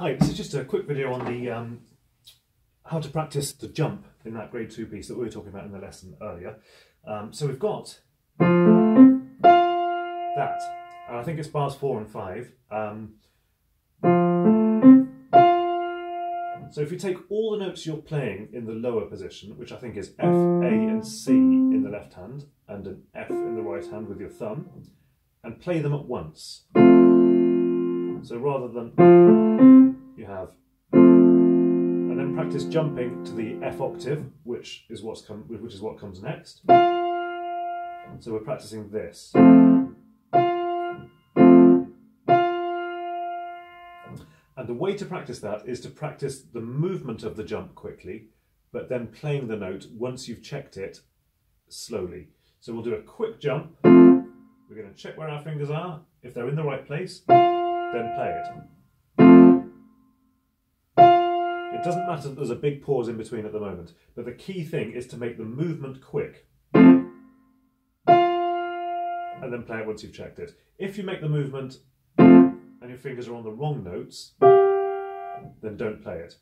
Hi, this is just a quick video on the um, how to practice the jump in that grade two piece that we were talking about in the lesson earlier. Um, so we've got that, and I think it's bars four and five. Um, so if you take all the notes you're playing in the lower position, which I think is F, A and C in the left hand, and an F in the right hand with your thumb, and play them at once. So rather than you have and then practice jumping to the F octave, which is what's come which is what comes next. So we're practicing this. And the way to practice that is to practice the movement of the jump quickly, but then playing the note once you've checked it slowly. So we'll do a quick jump. We're going to check where our fingers are. If they're in the right place, then play it. It doesn't matter that there's a big pause in between at the moment, but the key thing is to make the movement quick. And then play it once you've checked it. If you make the movement and your fingers are on the wrong notes, then don't play it.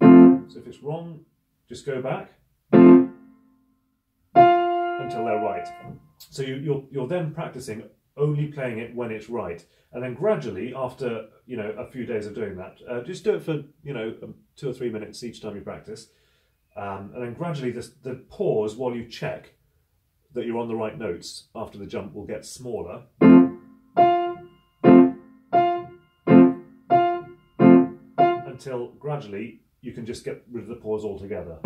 So if it's wrong, just go back until they're right. So you, you're, you're then practicing only playing it when it's right. And then gradually, after you know a few days of doing that, uh, just do it for you know um, two or three minutes each time you practice, um, and then gradually the, the pause while you check that you're on the right notes after the jump will get smaller. Until gradually you can just get rid of the pause altogether.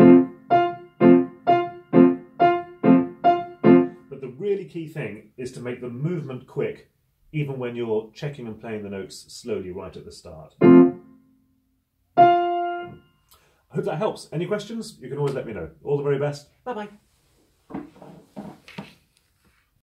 Really key thing is to make the movement quick, even when you're checking and playing the notes slowly right at the start. I hope that helps. Any questions? You can always let me know. All the very best. Bye bye.